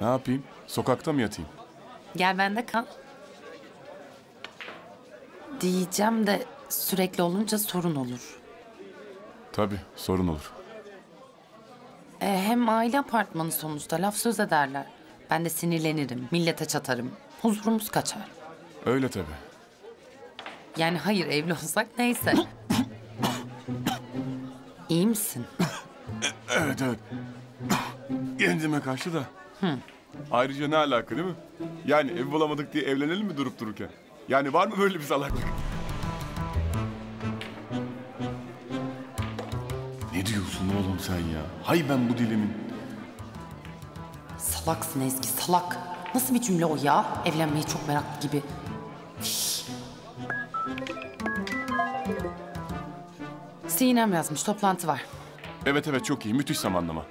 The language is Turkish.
Ne yapayım? Sokakta mı yatayım? Gel bende kal. Diyeceğim de sürekli olunca sorun olur. Tabii sorun olur. E, hem aile apartmanı sonuçta laf söz ederler. Ben de sinirlenirim, millete çatarım. Huzurumuz kaçar. Öyle tabii. Yani hayır evli olsak neyse. İyi misin? Evet evet. Kendime karşı da. Ayrıca ne alaka değil mi? Yani ev bulamadık diye evlenelim mi durup dururken? Yani var mı böyle bir salaklık? Ne diyorsun oğlum sen ya? Hay ben bu dilimin. Salaksın Ezgi salak. Nasıl bir cümle o ya? Evlenmeyi çok meraklı gibi. Sinem yazmış toplantı var. Evet evet çok iyi müthiş zamanlama.